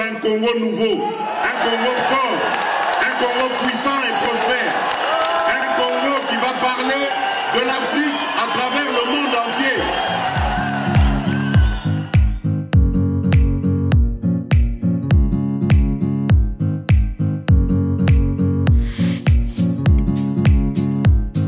un Congo nouveau, un Congo fort, un Congo puissant et prospère, un Congo qui va parler de l'Afrique à travers le monde entier.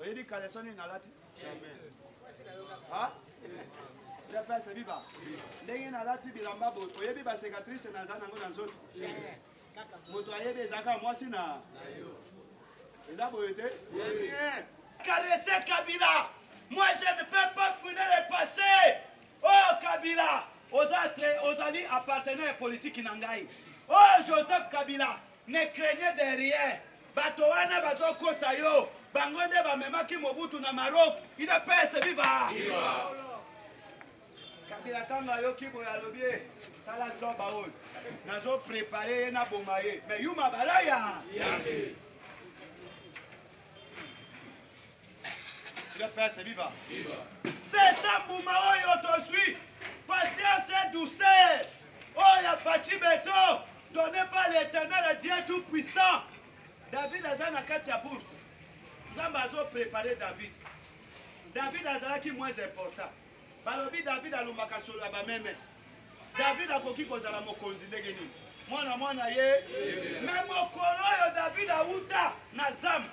oyebi kaleso nini nalati ya pese biba ndenge nalati bilamba boye oyebi bacicatrice naza nango na nzoto moto ayebi ezaka mwasi na eza boye te kalese kabila moi je ne peux pas fouiner le passé oh kabila ozali appartenant ya politiki na ngai oh joseph kabila Ne craignez de rien. Bato wana bazokosa yo. Bango nde bamemaki Mobutu na Maroc. Udps viva! Viva! Kabila ntango ayoki boye alobi ye tala zoba oyo nazo prepare ye naboma ye me yuma balaya udps viva sesa mbuma oyo tozwi patience et douceur oyo ya faci beton donné par l'éternel à dieu tout puissant david aza na kati ya bourse nzambe azoprépare david david azalaki moins important balobi david alumaka solo ya bameme David akoki kozala mokonzi ndenge nini? Mwana mwana ye me mokolo oyo David awuta na zamba,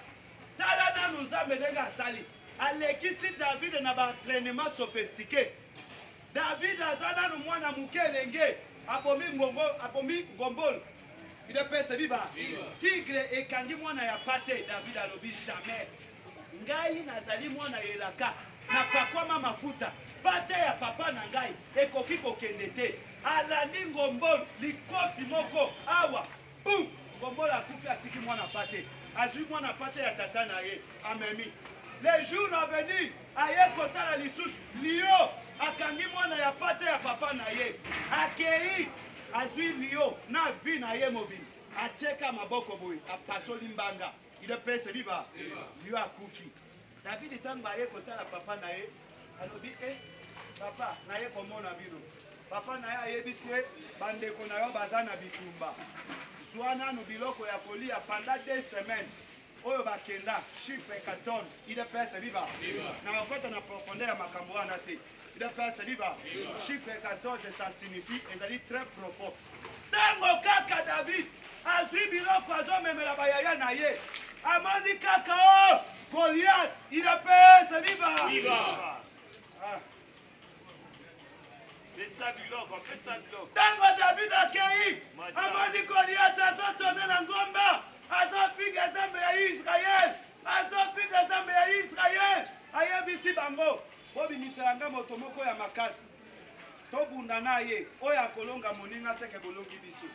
tala nanu Nzambe ndenge asali, alekisi David na ba entraînement sophistiqué. David aza nanu mwana moke elenge, abomi ngongo, abomi ngombolo idps viva tigre ekangi mwana ya pate david alobi jamais ngai nazali mwana ya elaka napakwama mafuta mpate ya papa na ngai ekoki kokende te alandi ngombolo likofi moko awa bum ngombolo akufi atiki mwana mpate azwi mwana mpate ya tata na ye amemi le jour aveni aye kotala lisusu lio akangi mwana ya mpate ya papa na ye akei azwi lio na vi na ye mobili atyeka maboko boye apasoli mbanga udps viva yo akufi david ntango aye kotala papa na ye alobi e eh, papa naye komona bino papa na ye ayebisi ye bandeko na yo baza na bitumba zwa nanu biloko ya kolia panda de semaine oyo bakenda chiffre 14 idps viva na kokota na profondeur ya makambo wana te Udps viva. Chiffre 14 ça signifie ezali très profond. Tango kaka David azwi biloko azomemela bayaya na ye amoni kaka o oh, Goliath udps viva. Viva. Ah. ntango david akei amoni goliate azotone na ngomba azofinga nzambe ya israele azofinga nzambe ya israele ayebisi bango bobimisela nga moto moko ya makasi tobunda na ye oyo akolonga moninga seke bolongi biso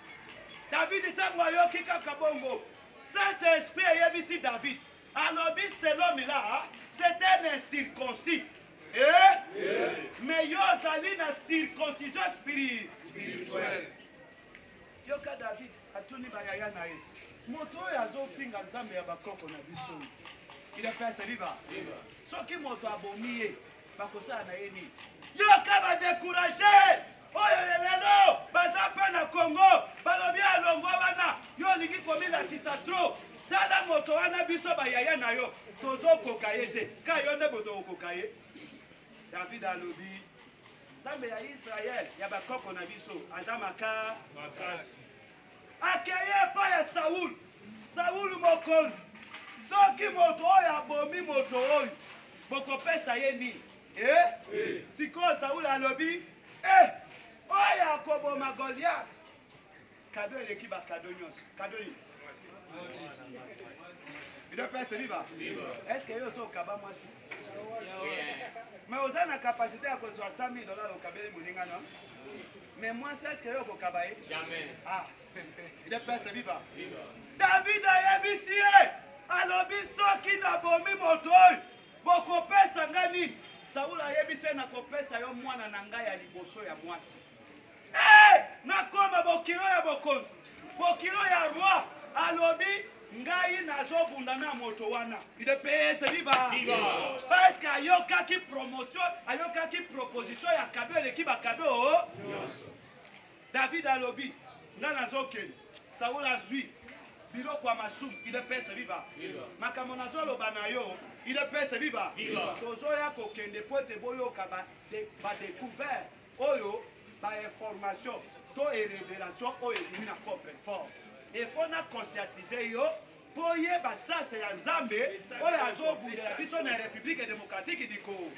davidi ntango ayoki kaka bongo saint esprit eyebisi david alobi selomi la c'est un incirconcis eh? yeah. mais yo ozali na circoncision spirituelle yoka david atuni bayaya na ye moto oyo azofinga nzambe ya bakoko na biso il apesa viva soki moto abomi ye bakosala na ye nini yoka badekourage oyo lelo baza mpe na congo balobi alongwa wana yo olingi komilakisa tro tala moto wana biso bayaya na yo tozokoka ye te ka yo nde botokokoka ye david alobi Nzambe ya Israël ya bakoko na biso aza maka makasi. Akeye epai ya Saul, Saul mokonzi, soki moto oyo abomi moto oyo bokopesa ye nini? Eh? Oui. Sikoyo Saul alobi eh, oyo akoboma Goliath Cadeau eleki ba cadeau nyonso. Cadeau nini? Bido pese viva? Est-ce que yo so kaba mwasi? Mais oza na capacité ya kozwa 100 000 dollars okabeli moninga no? Mais mwasi est-ce que yo okokaba ye? Jamais. Ah. Bido pese viva? Viva. David ayebisi ye alobi soki nabomi moto oyo bokopesa ngai nini? Saul ayebisi ye nakopesa yo mwana na ngai ya liboso ya mwasi. Ee, nakoma bokilo ya bokonzi, bokilo ya roi alobi ngai nazobunda na moto wana udps viva parceke ayokaki promotion ayokaki proposition ya kado eleki bakado david alobi ngai nazokende saul azwi biloko ya masumu udps viva makambo nazoloba na yo udps viva tozoya kokende mpo ete boyoka badecouvert oyo ba information to e revelation oyo ebimi na coffre fort efo na conscientise yo mpo oyeba sasa ya nzambe oyo azobundela biso na république démocratique du congo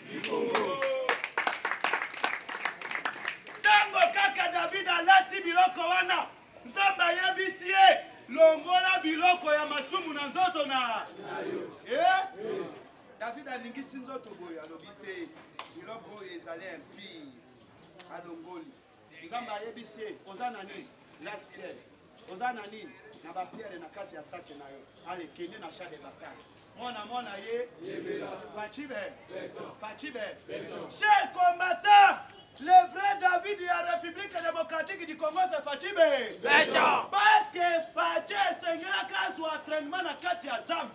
ntango kaka david alati biloko wana nzambe ayebisi ye longola biloko ya masumu na nzoto na eh? david aningisi nzoto boye alobi te biloko oyo ezali empire alongoli nzambe ayebisi ye oza na nini las pierre oza na nini na bapierre na kati ya sake na yo ale kende na chat de batale mwana mwana ye facibe facibe cher combattant le vrai david ya république démocratique du congo se facibe parce que faci esengelaka azwa entraînement na kati ya zamba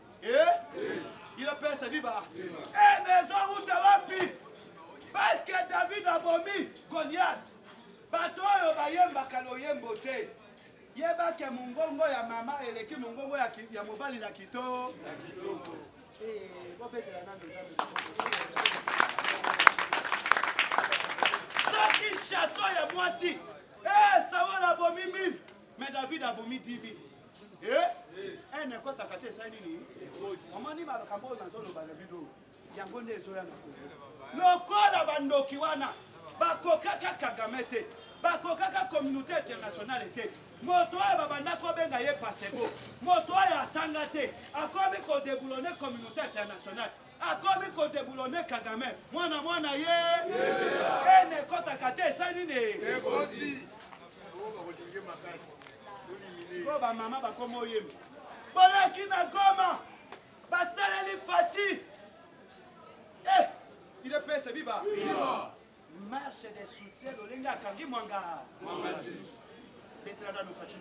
ila pesa viva enezo uta wapi paske david abomi goliat bato oyo bayembaka loyembo te yeba ke mongongo ya mama eleki mongongo ya, ki, ya mobali na kito eh, bobetela nano soki chaso ya mwasi eh, saola abomi 1000 me david abomi 10 000 ene ekotaka te esali nini omoni makambo oyo nazoloba na bino yango nde ezoya na kongo lokola bandoki wana bakokaka kagame te bakokaka communauté internationale te moto oyo babanda kobenga ye paseko moto oyo atanga te akomi kodeboulone communauté internationale akomi kodebulone kagame mwana mwana ye ene ekotaka te esa nini sikoyo bamama bakoma oyembi bolaki na goma basaleli faci eh, idepese viva Marche de soutien lolenge akangi mwanga. Mwanga Jesus. Betela nanu Fatshi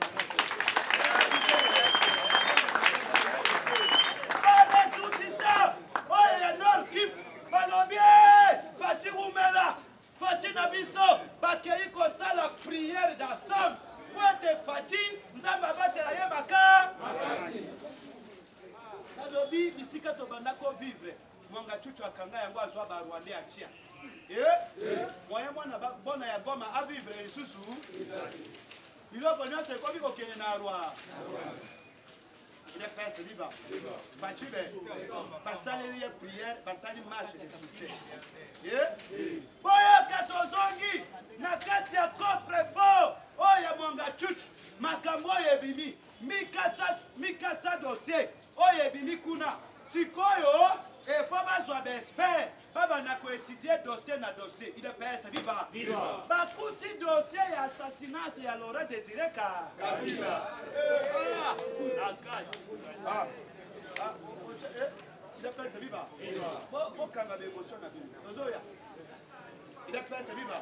Balesutisa oyo ya Nord Kivu balobi Fatshi wumela Fatshi na biso bakei kosala prière d'ensemble mpo ete Fatshi Nzambe abatela ye maka. Makasi. Nalobi bisika tobanda ko vivre. mwanga chuchu akanga yango azwa ba rwandais atia e eh? moyen mwana bona ya goma avivre lisusu biloko nyonso ekomi kokende na rwa udps liba bacibe basaleli ye priere basali marche de soutien eh? boyoka tozongi na kati ya coffre fort oyo ya mwanga chuchu makambo oyo ebimi mikatsa dossier oyo ebimi kuna sikoyo efo eh, bazwa baexpert babanda koetudie dossier na dossier udps viva bakuti dossier ya assassinance ya laura désiré ka kabila udps viva bokanga baemotion na bino tozoya udps viva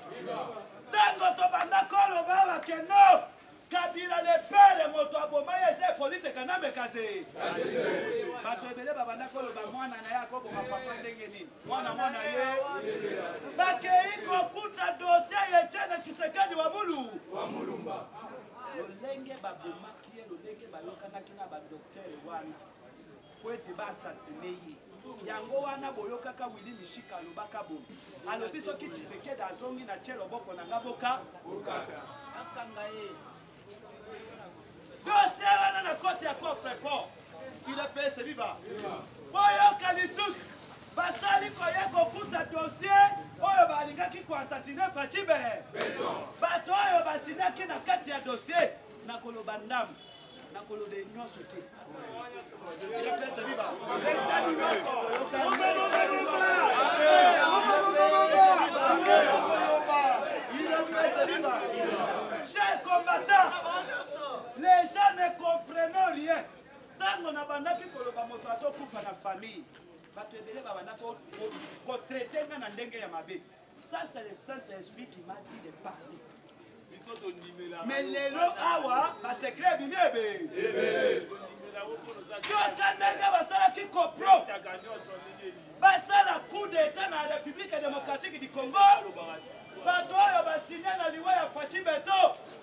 ntango tobanda koloba bakeno kabila le pere moto aboma ye eza epolite kanambe kaze bato ebele babanda koloba mwana na ye akoboma papa ndenge nini mwana mwana ye bakei kokuta dosie ya etiene tshisekedi wa mulu lolenge babomaki ye lolenge bayokanaki na badoktere wana mpo ete baasasine ye yango wana boyokaka wili mishika alobaka boye alobi soki tisekeda azongi na tie loboko na nga boka akanga ye dosie wana na kote ya coffre fort udps viva boyoka lisusu basali koya kokuta dosie oyo balingaki koasasine facibe bato oyo basinaki na kati ya dosie na koloba ndambo nakoloba ye nyonso te Chers combattants, les gens ne comprennent rien. ntango nabandaki koloba moto azokufa na famille bato ebele babanda kotraite nga na ndenge ya mabe Ça, c'est le Saint-Esprit qui m'a dit de parler. Mais les lots awa, ma secret bimé ebe. Kaka ndenge basalaki kopro basala coup d'état na république démocratique du congo bato oyo basigne na liwa ya faci beto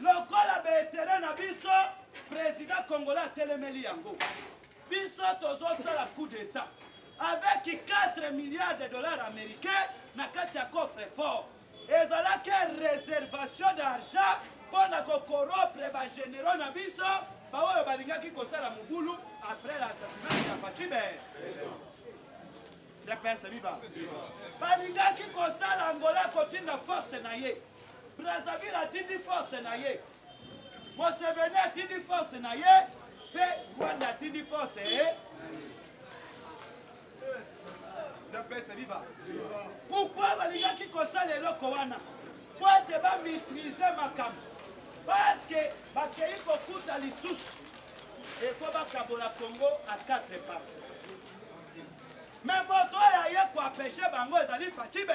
Lokola ba interet na biso president congolais atelemeli yango, biso tozosala coup d'etat avec 4 milliards de dollars américains na kati ya coffre fort ezalaki réservation d'argent mpo na kokorompre bagénéraux na biso baoyo balingaki kosala mobulu après l'assassinat ya facibe depese viva balingaki kosala angola kotinda force na ye Brazzaville atindi force na ye. Museveni atindi force na ye mpe Rwanda atindi force eh? depese viva pourkui balingaki kosala eloko wana mpo ete bamaitrise makambo parceke bakei kokuta lisusu efo bakabola congo a quatre parti me moto oyo aye koapeshe bango ezali facibe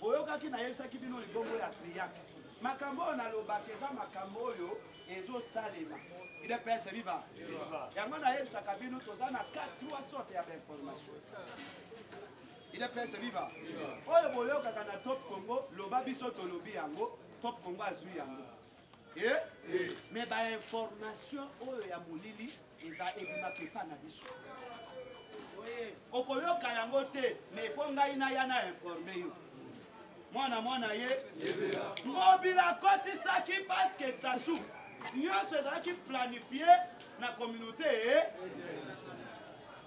boyokaki nayebisaki bino libongo ya triac makambo oyo nalobaka eza makambo oyo ezosalema udps viva yango nayebisaka bino toza na 43 sorte ya bainformation udps viva oyo boyokaka na top congo loba biso tolobi yango top congo azwi yango Eh? Eh. mais bainformation oyo ya molili eza ebimaka epa na biso okoyoka yango te mais fo ngai naya na informe yo mwana mwana ye mobila akotisaki paske sasu nyonso ezalaki planifie na communauté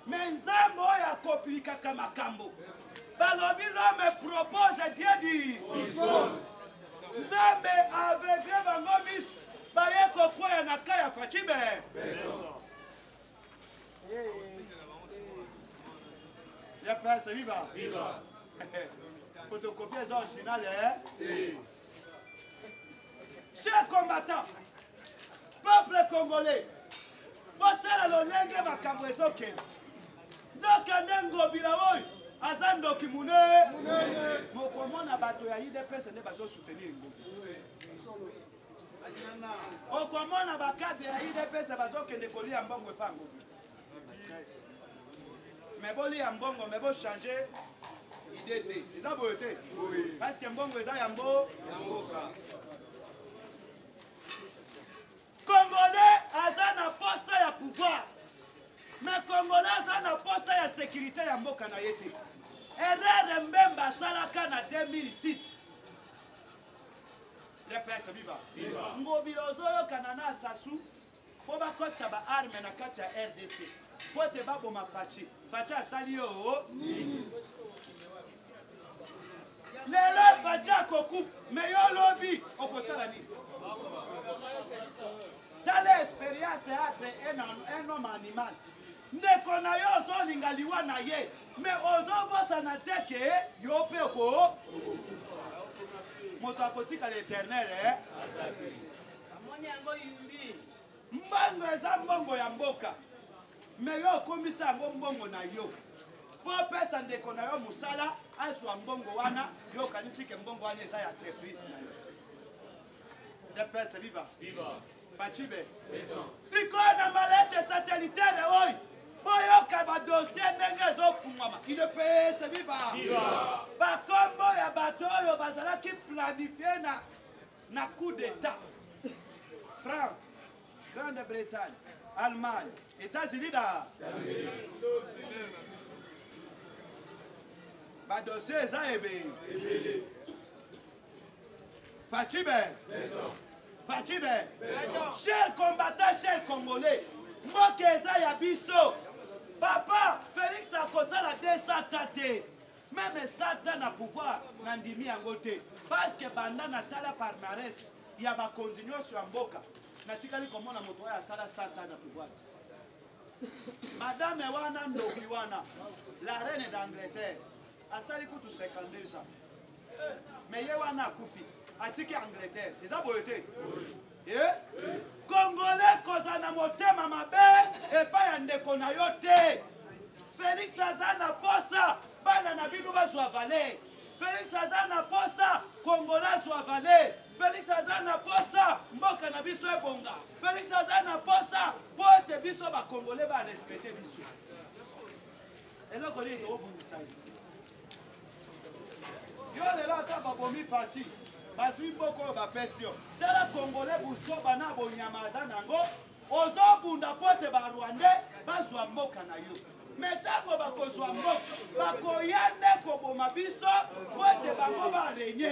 Mais nzambe oyo akoplikaka makambo balobi l'homme propose dieu dit nzambe aveugle bango miso baye kokwea na ka ya facibe ya pese viva photocopie eza original eh? Chers combattants, peuple congolais, botala lolenge makambo ezokende. Nzoka nde ngobila oyo aza ndoki munene mokomona bato ya udps nde bazosoutenir ngobi okomona bakadre ya udps bazokende kolia mbongo epa ngobi mais bolia mbongo mais bochange ide te eza boye te parce que mbongo eza ya mbo ya mboka congolais aza na posa ya pouvoir mais congolais aza na posa ya sécurité ya mboka na ye te erreur mbemba asalaka na 2006 lepese viva ngobila ozoyokana na sasu mpo bakotisa baarme na kati ya rdc mpo ete baboma faci faci asali yo oh. lelo faci akokufa me yo olobi okosala nini tala experience atre un homme animal ndeko na yo ozolinga liwa na ye me ozobosana te ke yo mpe oko moto akotikala eternel eh? Amoni yango yumbi. Mbongo eza mbongo ya mboka. Mais yo okomisa yango mbongo na yo. mpo opesa ndeko na yo mosala azwa mbongo wana yo okanisi ke mbongo wana eza ya entreprise na yo depese viva bacibe sikoyo na malete satellitaire oyo boyoka badosie ndenge ezofungwama idepese viva bakombo ya bato oyo bazalaki planifie na na coup d'etat france grande bretagne allemagne états-unis da badosie eza ebele facibe facibe cher combattant cher congolais mboka eza ya biso papa félix akosala 200 ta te meme sata na pouvoir na ndimi yango te parceke banda natala parmares ya bakonzi nyonso ya mboka natikali komona moto oyo asala sata na pouvoir madame wana ndoki wana la reine d'angleterre asali kutu 52 ans me ye wana akufi atiki angleterre eza boye te eh? congolais kozala na motema mabe epai ya ndeko na yo te felix aza na posa bana na bino bazwa vale felix aza na posa kongola azwa vale felix aza na posa mboka na biso ebonga felix aza na posa mpo ete biso bakongole barespecte biso eloko nini tokobundisa ye yo lelo ata babomi fati bazwi mboko oyo bapesi yo tala kongole buzoba na bonyama aza nango ozobunda mpo ete barwandais bazwa mboka na yo me ntango bakozwa mboka bakoya nde koboma biso mpo ete bango barenye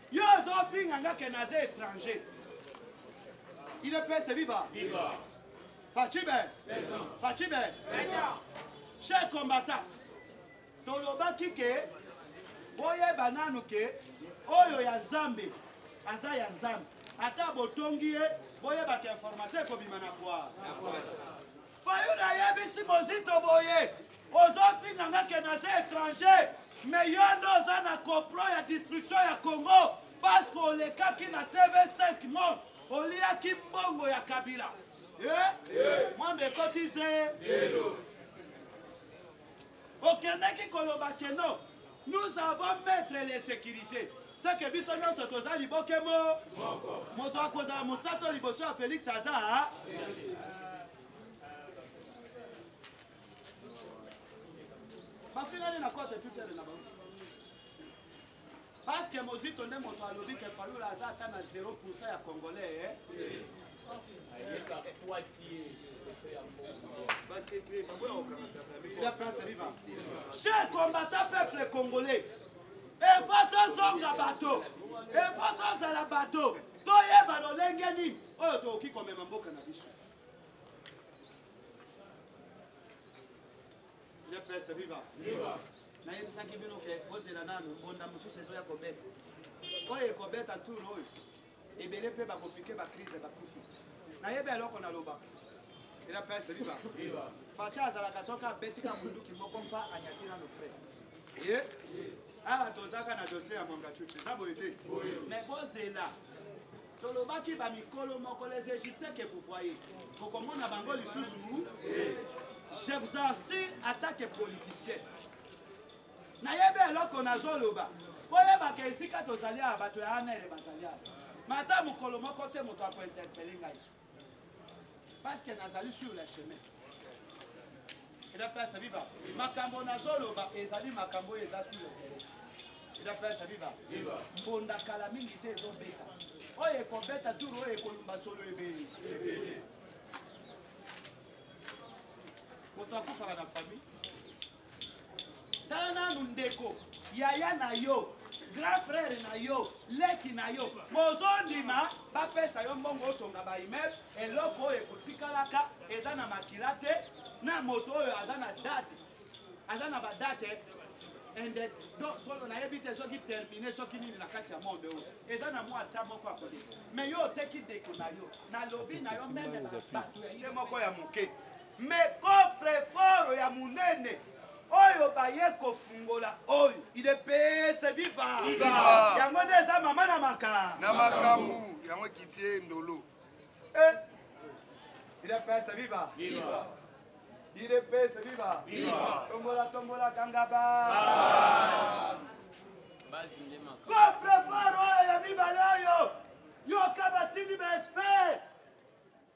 Yo ozofinga nga ke naza étranger. Il est pèse viva. Viva. Fachibe. Fachibe. Cher combattant. Tolobaki ke boyeba nanu ke oyo ya Nzambe aza ya Nzambe. Ata botongi ye boyeba ke information ekobima na kwa. Fayulu ayebisi Mozito boye ozofinga nga ke naza étranger mais yo nde oza na complot ya destruction ya Congo parce que olekaki na TV5 monde oliaki mbongo ya Kabila eh? Yeah. Yeah. Mwambe ekoti ze. Zero. okendaki koloba ke no nous avons maître les sécurité seke biso nyonso toza liboke mo moto akozala mosato liboso ya félix aza ah. bafingani na kote tutere na bango Parce que Mozito nde moto alobi que Fayula aza ata na 0% ya congolais eh? Oui. ayeka poitie secret ya cher combattant peuple congolais efo tozonga bato efo tozala bato toyeba lolenge nini oyo tokoki komema mboka na biso udps viva nayebisaki bino ke bozela nanu mbonda mosusu ezoya kobeta oyo ekobeta tour oyo ebele mpe bakopike bakrize bakufi nayebi eloko nalobaka ela pese viva facha azalaka soki abetika munduki moko mpa anyati nano frais ye awa tozaka na dossier ya mongacuti eza boye te mais bozela tolobaki bamikolo moko les égyptiens que vous voyez bokomona bango lisusu je vous assure atake politicien nayebi eloko nazoloba boyebaka esika tozali awa bato ya anere bazali awa mata mokolo moko te moto akointerpele ngai parce que nazali sur le chemin eza place ya viva makambo nazoloba ezali makambo oyo eza sur le terrain eza place ya viva mbonda kala mingi te ezobeta oyo ekobeta tour oyo ekolumba solo ebele moto akufaka na famille tala nanu ndeko yaya na yo grand frère na yo leki na yo bozondima bapesa yo mbongo otonga baimmeuble eloko oyo ekotikalaka eza na makila te na moto oyo aza na date aza na badate ende tolo nayebi te soki termine soki nini na kati ya monde oyo eza na mwa ata moko ya koleka mais yo oteki ndeko na yo nalobi na yo meme bato ya ye moko ya moke me coffre fort ya monene oyo baye kofungola oyo idepese viva yango nde eza mama na maka na makambo yango ekitie ndolo eh. idepese viva idepese viva tombola tombola kangaba coffre fort oyo ya mibale oyo yoka batindi baespere